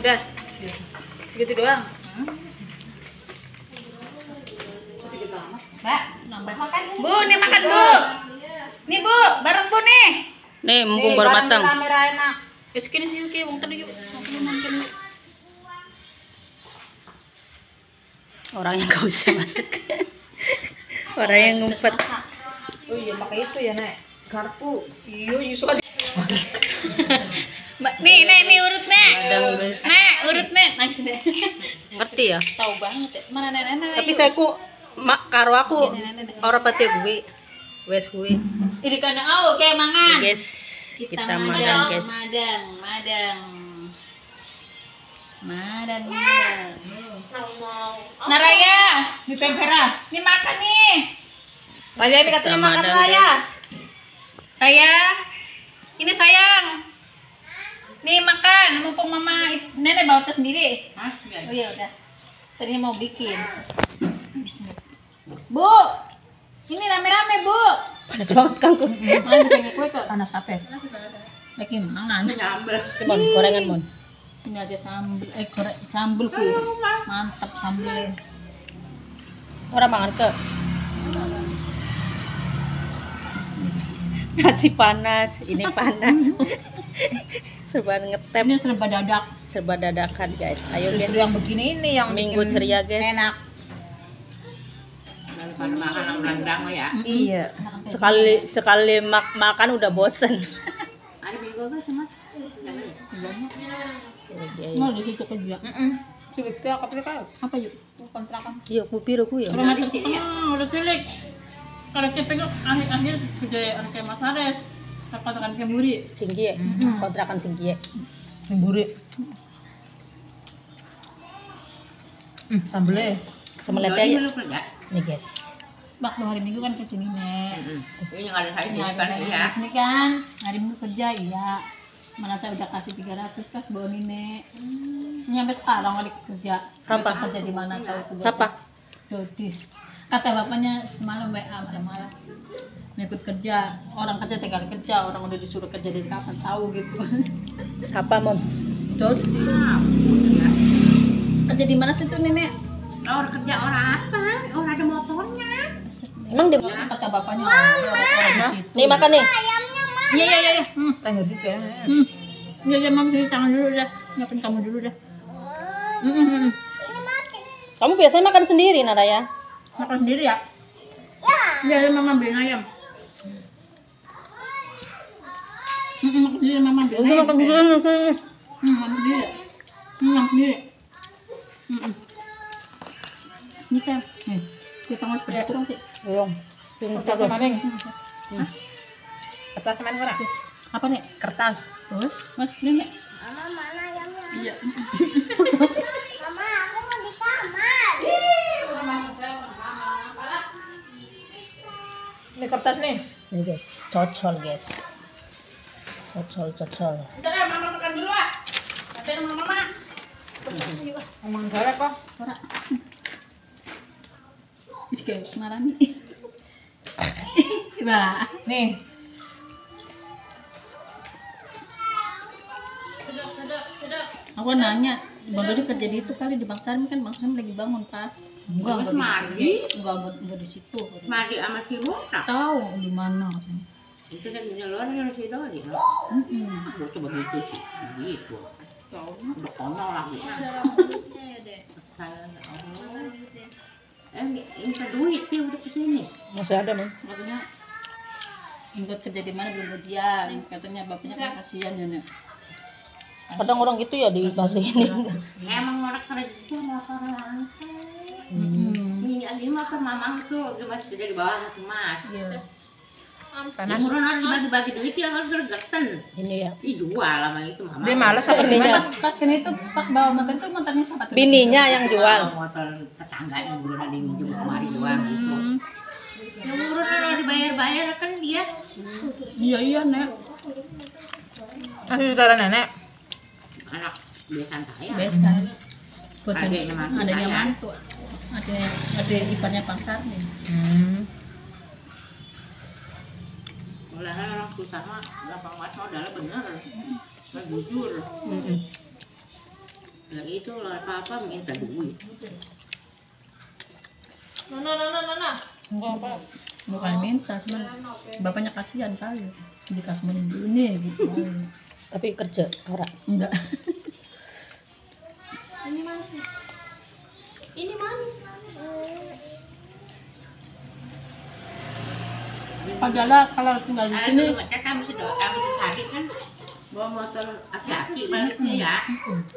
Udah. Segitu doang. Mbak, nambah makan. Bu, nih makan Bu. Nih Bu, bareng Bu nih. Nih, mumpung baru matang. Kamera enak. Ya segini sih, oke, wong tadi yuk. Orang yang gak usah masuk. Orang yang ngumpet. Oh iya, pakai itu ya, Nek. Garpu. Iya, Yusuf. Mbak, nih, nih, nih urut nih. Nih, urut nih. Deh. Ngerti ya? Tahu banget ya. Mana nenek-nenek? Tapi saya ku mak karo aku orang pati gue. Wes gue. Ini kan oh, kayak mangan. Guys, kita madang, guys. Madang, madang. Madang, madang. Naraya, Di tempera. ini makan nih. Raya ini Kita katanya makan Raya. Raya, ini sayang. Nih makan, mumpung mama nenek bawa tas sendiri. Oh iya udah. Tadinya mau bikin. Bismillah. Bu, ini rame-rame bu. Panas banget kangkung. Panas apa? Lagi mangan. Mon, gorengan mon. Ini aja sambel, eh korek sambel kue. Mantap sambelnya. Orang mangan ke. Bismillah. Nasi panas, ini panas. serba ngetep, Ini serba dadak. serba dadakan guys. Ayo Justru guys. yang begini ini yang Minggu bikin ceria guys. Enak. Mm-mm. Iya. Sekali sekali mak makan udah bosen. Mau di situ kerja. Heeh. Cilik teh apa sih yuk? Kontrakan. Iya, ku ya. Atas ah, udah cilik. Kalau cepet kok akhir-akhir kerja anak kayak Mas Hares. Apa tekan ke muri? Singki ya. Mm-mm. Kontrakan singki ya. Semburi. Hmm, sambelnya. Semeletnya ya. Nih guys. Bak tuh hari Minggu kan ke sini nek. Ini yang ada hari ini kan kan iya. di sini kan hari Minggu kerja iya. Mana saya udah kasih 300 kas bawa ini nek. Nyampe sekarang kali kerja. Apa? Kerja di mana tahu. Apa? Dodi. Kata bapaknya semalam WA malam-malam. Mau ikut kerja, orang kerja tinggal kerja, orang udah disuruh kerja dari kapan tahu gitu. Siapa mon? Dodi. Kerja di mana sih tuh nenek? Orang kerja orang apa? Orang ada motornya. Emang di Kata bapaknya orang di situ. Nih makan nih. Iya iya iya. iya. Hmm. Tanya situ ya. Hmm. Iya iya mam sini tangan dulu dah. Nyiapin kamu dulu dah. Hmm, hmm, hmm. Kamu biasanya makan sendiri Nada ya? Makan sendiri ya? Iya iya mama beliin ayam. Hmm, hmm, makan sendiri mama beliin Udah ayam. makan sendiri. Hmm, makan sendiri. Hmm, makan sendiri. Hmm, hmm. Bisa. Hmm. Kita mau seperti kurang sih. Belum. Pintar Kertas mana? Mana mana? Apa nih? Kertas. Terus, mas, ini nih. Iya. Ini kertas nih. Nih guys, cocol guys. Cocol, cocol. Bentar ya, mama makan dulu ah. Nanti sama mama. Ngomong galak kok. Ora. Ini kayak marani. Nah, Nih. aku nanya, Bang Dodi kerja di itu kali di Bang Sarim kan Bang Sarim lagi bangun pak. Enggak, enggak di, Mari. enggak, enggak, enggak di situ. Mari sama si Musa. Tahu di mana katanya. Itu kan nyelornya si Dodi. Mm-mm. Lu coba gitu sih. Gitu. Udah konyol lah gitu. Saya ya Allah. Eh, ini ke duit dia udah ke sini. Masih ada mon. Katanya Ingat kerja di mana belum dia, katanya bapaknya kan kasihan ya Nek. Kadang orang gitu ya dikasih ini. Emang orang kerja nggak Mm-mm. Ini mah mamang tuh, gue masih di bawah masih mas. Iya. Panas. Harus dibagi-bagi duit ya harus gergeten. Ini ya. Ih dua lama itu mama. Dia males apa Ini gimana? Pas, pas kan itu Pak bawa motor itu motornya siapa tuh? Bininya yang jual. motor tetangganya urun ada minjem kemari doang gitu. Hmm. Yang urun kalau dibayar-bayar kan dia. Iya iya nek. Masih saudara nenek. Anak besan saya. Biasa. Adeknya mantu adanya mantu. Adanya ada iparnya pasar nih. Hmm. Mulai orang susah mah gampang mas modal bener. Nggak jujur. Mm-mm. Ya itu lah apa-apa minta duit. Nona, nona, nona. Enggak apa. Bukan minta, cuma bapaknya kasihan kali. Dikasih dulu nih gitu. Tapi kerja, ora. Enggak. Ini manis. Nih. Ini manis. Padahal kalau tinggal di sini kita mesti doa mesti sakit kan. Bawa motor aki-aki baliknya ya.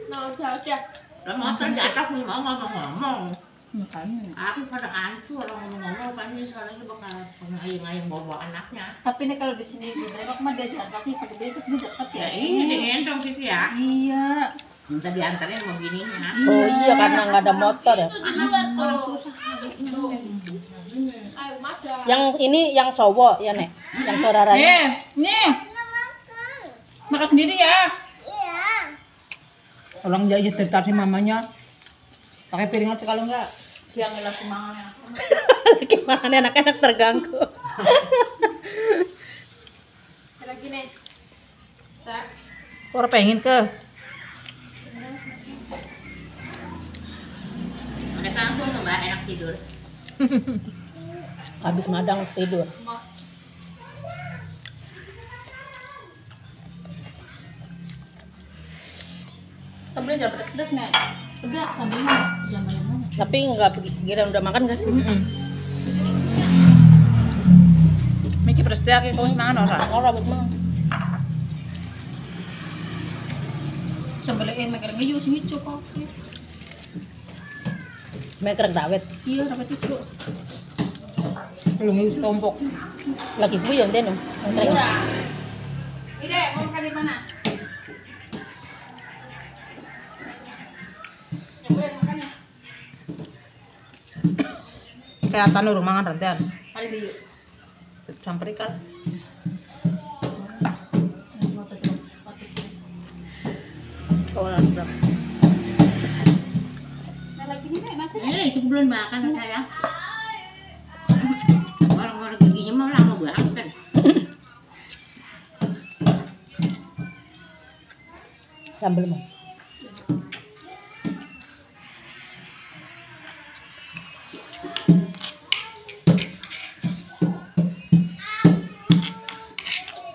Nah, udah, udah. Bawa motor jatuh nih mau ngomong-ngomong. makanya. Aku pada antu orang ngomong-ngomong kan ini soalnya bakal pengayang-ayang bawa anaknya. Tapi ini kalau di sini di Depok mah dia jalan kaki ke gede terus dia dekat ya. Ya ini digendong situ ya. Iya. Minta diantarin sama bininya. Oh iya karena nggak ada motor ya. Yang ini yang cowok ya nek, yang saudaranya. Eh, nih. Makan sendiri ya. Orang jadi cerita si mamanya. Pakai piring aja kalau enggak. Dia ngelak semangatnya. Gimana anak-anak terganggu. Lagi nih. Orang pengen ke. Ada kampung mbak enak tidur. Habis madang tidur. Sambalnya jangan pedas pedas nih. Pedas sambalnya jangan banyak. Tapi nggak pikiran udah makan gak sih? Miki prestia ke kau mangan ora. Orang buat mang. Sambalnya eh makan ngeju sini cukup. Mereka dawet. Iya dapat itu. Belum ngisi tompok. Lagi gue yang deno. Murah. Ide, mau makan di mana? Yang boleh makan ya? Kelihatan lu mangan rantian. Kali di yuk. Campur ikan. Orang berapa? Lagi nih Nek, nasi Nek. Ini itu belum makan saya. Orang-orang giginya mau lama banget kan. Sambal mau.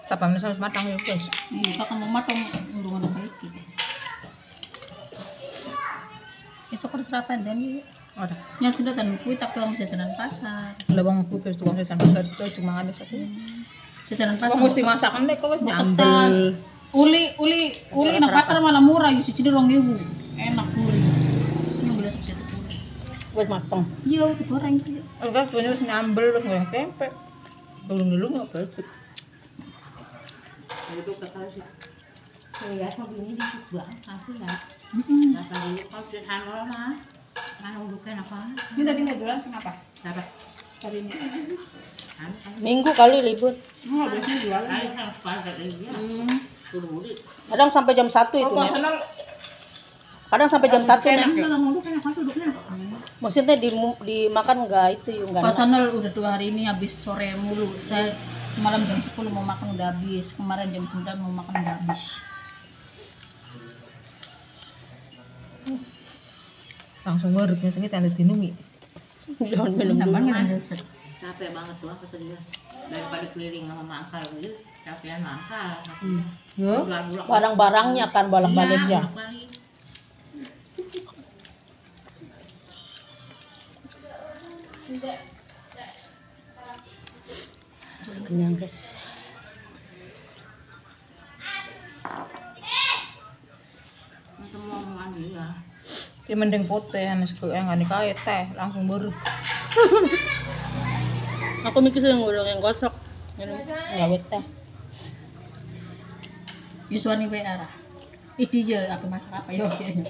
Tapi mana sama matang ya guys. Iya, kakak mau matang urungan apa itu. Besok harus sarapan dan yuk. Ada. Yang sudah kan kuih tapi orang jajanan pasar. Lawang ku pers tukang sesan pasar itu cuma mangan satu. Jajanan pasar. Mesti masakan deh kau nyambel. Uli, uli, uli nang pasar malah murah, yusi jadi rong ewu. Enak uli. Yang boleh sok situ. Buat matang. Iya, wis goreng sih. Enggak, tuh wis nyambel wis goreng tempe. Belum dulu nggak basic. Itu kata sih. Ya, sama ini dikit banget aku ya. Mm-mm. Kalau kalau sudah hanol mah, hanol bukan apa? Ini tadi nggak jualan kenapa? Siapa? Hari ini. Hanol kan? Minggu kali libur. Biasanya jualan. Kan. Hmm. Suruh beli. Kadang sampai jam 1 itu. Kadang sampai jam 1 nih. Enak kalau mau kan apa duduknya? Maksudnya di dimakan enggak itu yuk enggak. Pasanal udah dua hari ini habis sore mulu. Saya semalam jam 10 mau makan udah habis. Kemarin jam 9 mau makan udah habis. Langsung baru sengit yang ada dinumi. Jangan minum dulu. Capek banget tuh kata dia. Daripada keliling sama mangkal gitu, capean mangkal. Yo. Bulan-bulan. Barang-barangnya kan bolak-balik Iya, ya. bolak-balik. Kenyang guys. Mandi ya. Dia mending putih, anis ke yang nggak kaya teh, langsung baru. Aku mikir sih ngurung yang gosok. Ini ngawet teh. Yuswani WA lah. Idi aja aku masak apa yo kayaknya.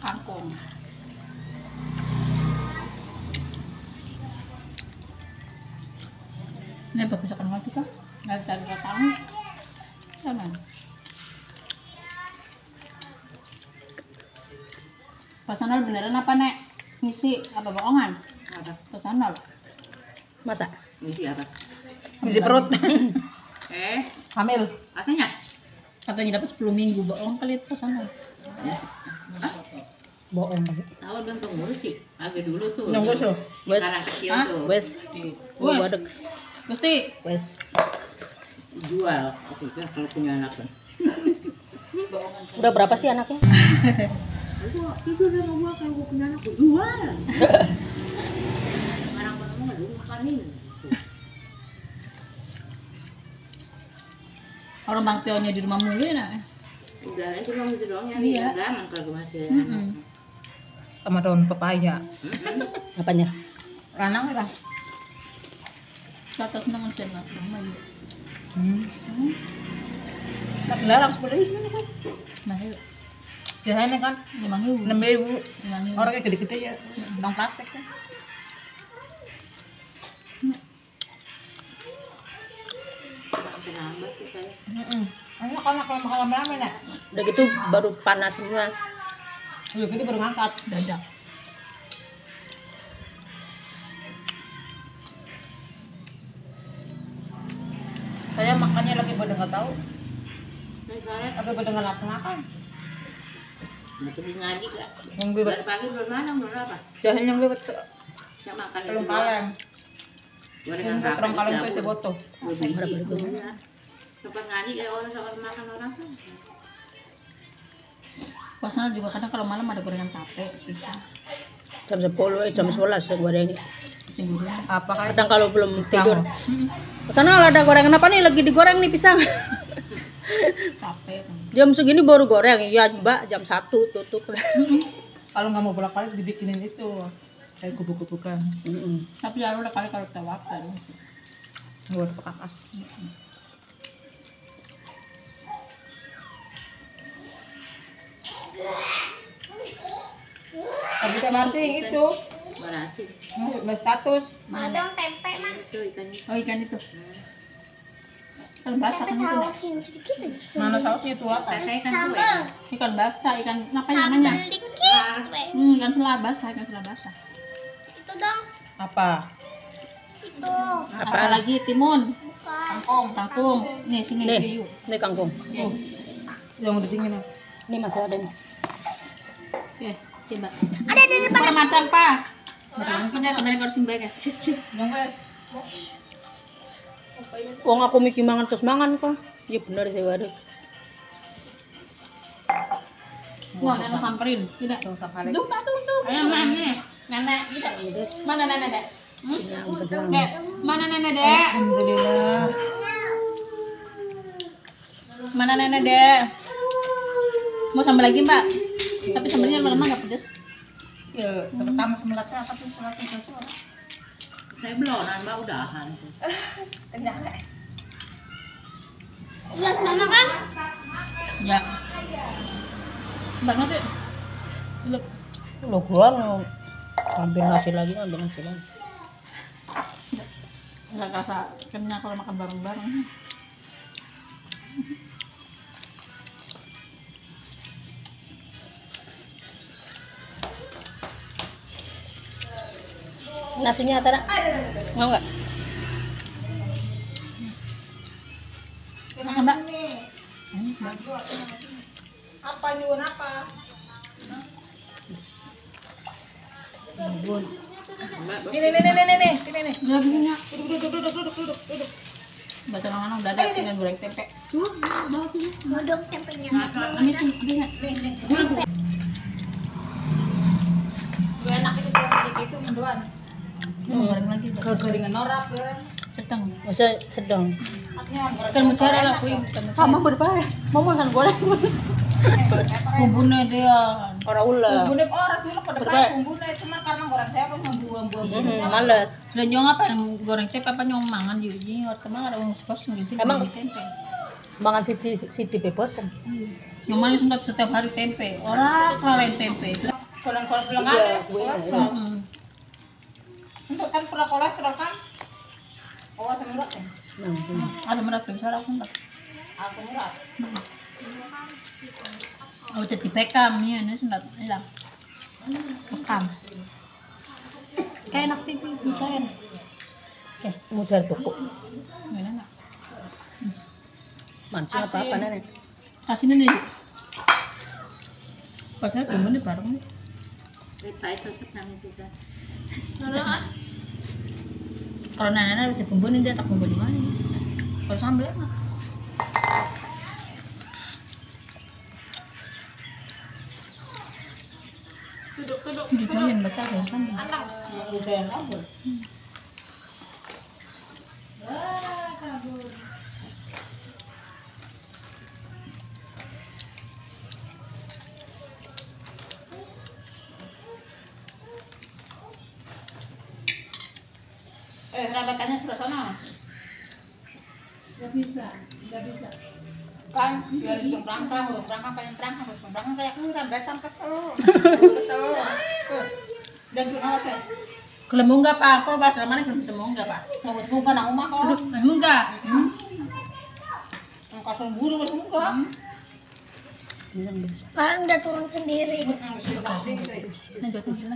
Kangkung. Ini bagus akan mati kah? Nggak cari datang. Sama. Pasanal beneran apa nek? Ngisi apa bohongan? Apa? Pasanal. Masa? Ini siapa? Ngisi perut. Eh, Hamil. katanya. Katanya dapat 10 minggu bohong kali itu pasanal. Bohong. Tahu bentuk ngurus sih. Agak dulu tuh. Wes, kecil Hah? tuh. wes. Wes. Badek. Gusti, Wes. Jual. Oke, kalau punya anak kan. Udah berapa sih anaknya? Gua tidur sama gua kalau punya anak jual. Sekarang lu makanin. orang bang Tionya di rumah mulu ya nak? Udah, itu cuma itu doang yang Iya. dagangan kalau gua masih. Sama daun pepaya. Apanya? Lanang lah. Atas sana, rumah yuk. Hmm. Tak larang seperti ini kan. Nah, yuk. Biasanya kan Lima ribu. enam ribu. Ribu. Orangnya gede-gede ya. Dong plastik sih. Enak kan kalau makan lama-lama ya. Udah gitu baru panas semua. Udah gitu baru ngangkat. Dadak. Saya makannya lagi pada nggak tahu. Ini Lagi pada nggak lapar makan. Pergi ngaji gak? Yang bebas. Dari pagi belum mana belum apa? Jahan yang Telung doang. kaleng. Yang telung. Tempat ngaji kayak orang sama makan orang kan. Pasangan juga kadang kalau malam ada gorengan tape, pisang, Jam 10, eh, jam 11 saya goreng. Apa Kadang kalau belum tidur. Hmm, Sana ada gorengan apa nih? Lagi digoreng nih pisang. tape. Jam segini baru goreng. Ya mbak, jam 1 tutup. kalau nggak mau bolak-balik dibikinin itu kayak kubuk-kubukan. Mm-mm. Tapi ya udah kali kalau tewak tadi. Buat pekakas. Tapi teh marsing itu Berhasil. nggak status. Mana? Itu ikannya. Oh ikan itu. Kalau basah kan itu nak. Mana sausnya itu apa? Saya ikan. Ikan basah, ikan apa namanya? Ah, Hmm, ikan selah basah, ikan selah basah. Apa? Apa lagi timun? Kangkung, kangkung. Nih sini Nih, nih kangkung. Yuk. Yang udah dingin apa? Ini masih ada nih. Eh, coba. Ada ada depan. Ada matang, Pak. Matang. Kan ada dari kursi baik ya. Wong aku mikir mangan terus mangan kok. Iya benar saya badek. Wah, nenek samperin. Tidak. Tuh, tuh, tuh. Ayo, mana? Nenek, tidak. Mana nenek, Dek? Hmm? Dek, mana nenek, Dek? Alhamdulillah. Mana nenek, Dek? Mau sambal lagi, Mbak? Tapi sambalnya lama-lama nggak pedas. Ya, pertama semelatnya apa tuh suara? Saya belum, mbak udahan. tuh. Kenyang. Ya. Mbak, nanti. Look. Lo gua mau ambil nasi lagi, ambil nasi lagi. Nggak kerasa kenyang kalau makan bareng-bareng. Nasinya ada? Mau nggak? Makan, Mbak. Apa nyuwun apa? Mbak, Ini nih nih nih nih nih, sini nih. Udah. Duduk duduk duduk duduk duduk duduk. Baca anak udah ada tinggal goreng tempe. Cuma. Bodong tempenya. Ini sini, ini nih. Gue enak itu kayak gitu mendoan. Hmm, goreng lagi. Norak ya. Sedang. Masa sedang. Kan mau cara lah, kuing. Sama berbahaya. Mau makan goreng. Bumbunya itu ya. Orang ulah. Bumbunya orang dulu pada pakai bumbunya cuma karena goreng saya kan buang-buang Hmm, males. Dan nyong apa yang goreng tempe apa nyong mangan juga jadi orang teman ada orang sepos gitu Emang-. Mangan siji siji bebosan. Nyong sunat setiap hari tempe. Orang keren tempe. Ada. Kan pernah kolesterol kan? Oh, saya murah kan? Ada merat bisa aku enggak. Aku murah. Oh, jadi pekam nih, ini sunat hilang. Pekam. Kayak enak TV, bisa enak. Eh, mau cari enak. Mancing apa apa nenek? Kasih ini nih. Padahal bumbu ini bareng. Kita itu senang juga. Kalau nana harus ini dia tak bumbu di mana? Kalau sambal mah. Duduk, duduk. Yang betul kalau sambal? Eh, rabatannya sebelah sana. Gak bisa, gak bisa. Kan, biar itu berangkang, udah berangkang, pengen udah berangkang kayak lu rambatan kesel. Kesel. Tuh. Dan tuh awas ya. Kalau mau nggak pak, apa bahasa mana kalau bisa mau nggak pak? Mau semoga nang rumah kok. Eh, mau nggak? Mau kasih buru mau biasa. Kan udah turun sendiri. Nah, jatuh sini.